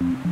You